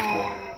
Wow.